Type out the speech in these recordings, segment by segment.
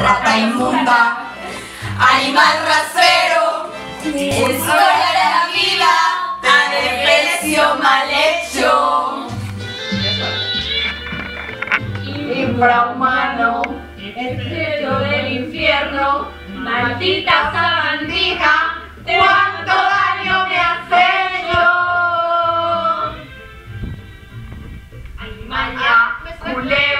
rata inmunda, animal rastrero, historia de la vida, a desprecio mal hecho. Infrahumano, el cielo del infierno, maldita sabandija, cuánto daño me has hecho. Alimaña, culebra ponzoñosa,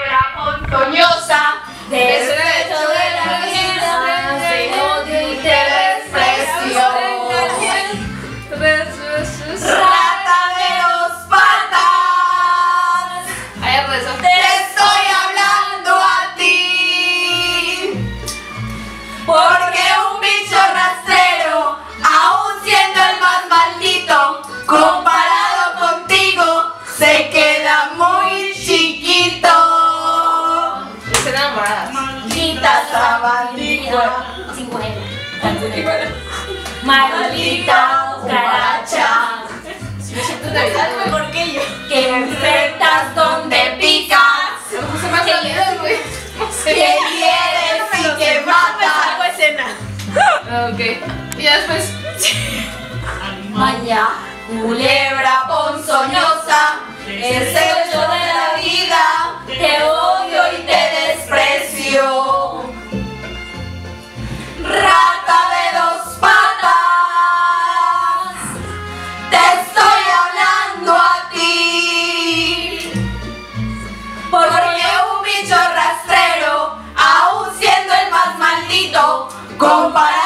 maldito, comparado contigo, se queda muy chiquito. Están enamoradas. Maldita sabandija, maldita cucaracha, Me siento Navidad, güey. ¿Por qué yo? Que infectas donde picas, Me puse más güey. que hieres y que matas. escena. Ok. Y ya después. Maña, culebra ponzoñosa, es el yo de la vida, te odio y te desprecio. Rata de dos patas, te estoy hablando a ti. Porque un bicho rastrero, aún siendo el más maldito, comparado